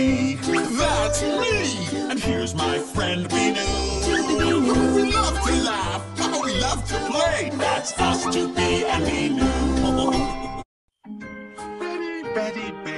be, Here's my friend Binoo. We love to laugh. Oh, we love to play. That's us to be and we knew. Betty, Betty, Betty.